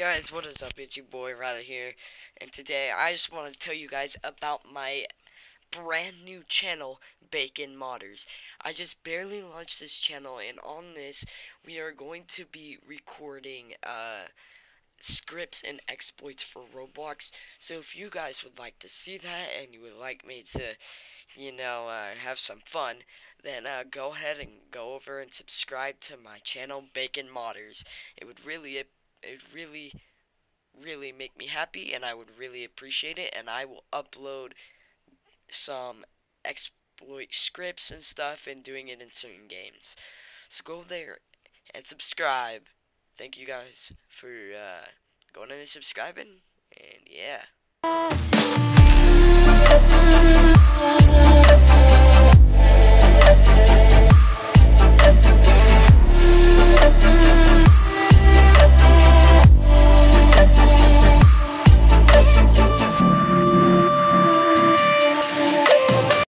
guys, what is up? It's your boy Riley here, and today I just want to tell you guys about my brand new channel, BaconModderz. I just barely launched this channel, and on this, we are going to be recording uh, scripts and exploits for Roblox. So if you guys would like to see that, and you would like me to, you know, uh, have some fun, then uh, go ahead and go over and subscribe to my channel, BaconModderz. It would really it really really make me happy and I would really appreciate it and I will upload some exploit scripts and stuff and doing it in certain games. So go there and subscribe. Thank you guys for uh, going and subscribing and yeah.